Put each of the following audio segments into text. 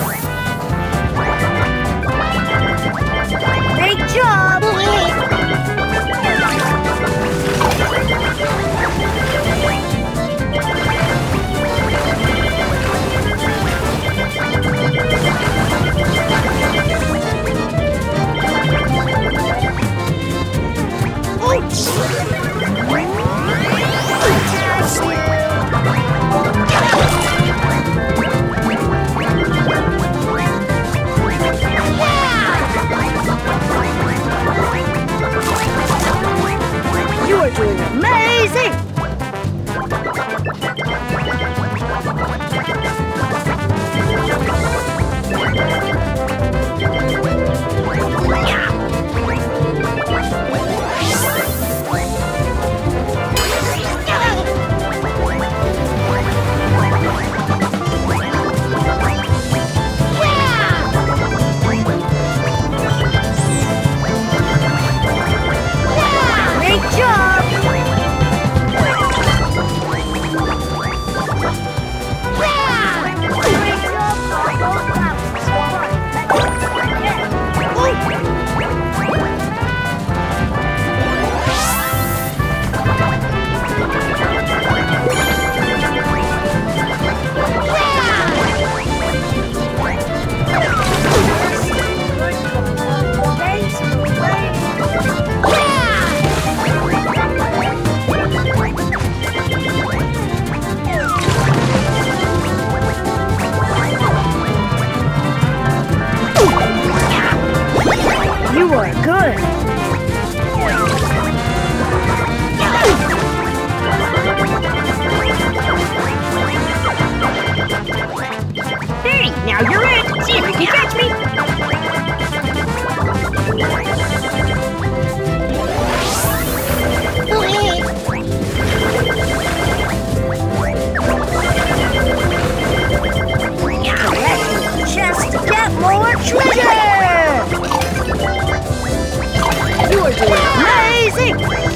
Bye. treasure! You are doing amazing!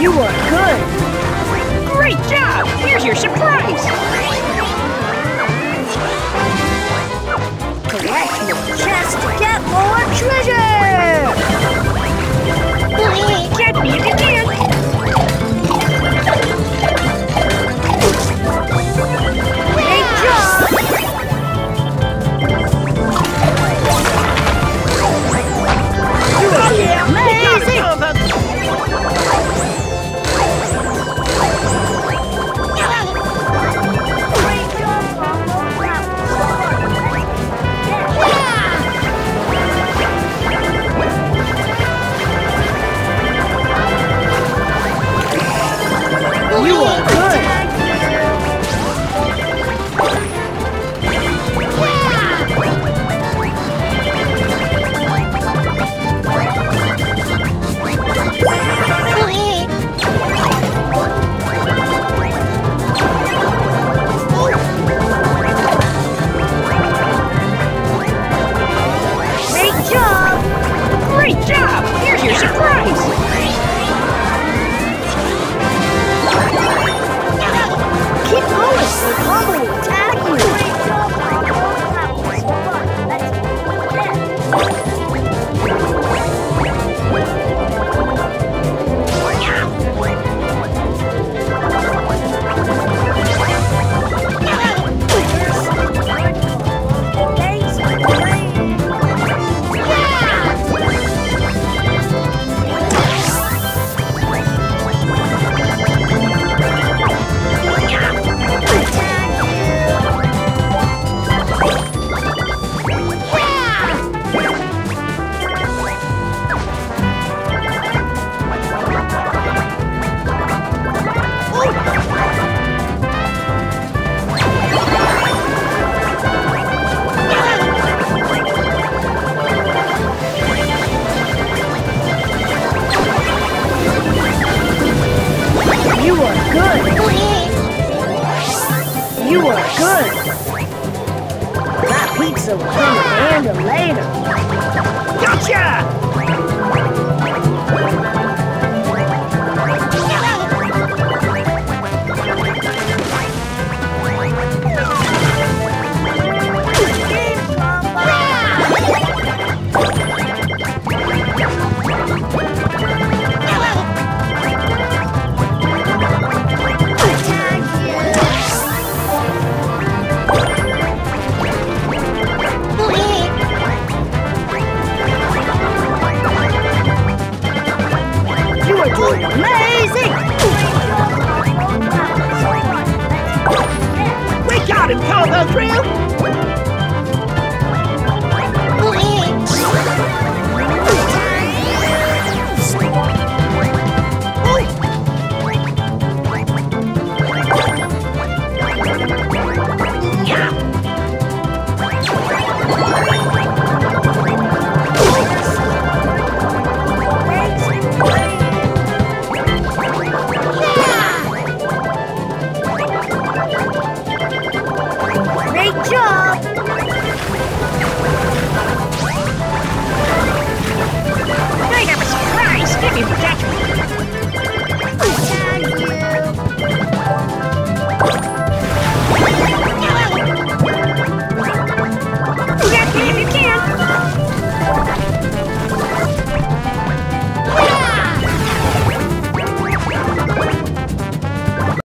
You're good! Great job! Here's your surprise! Yeah. Got him, Combo Crew! happy with judgment.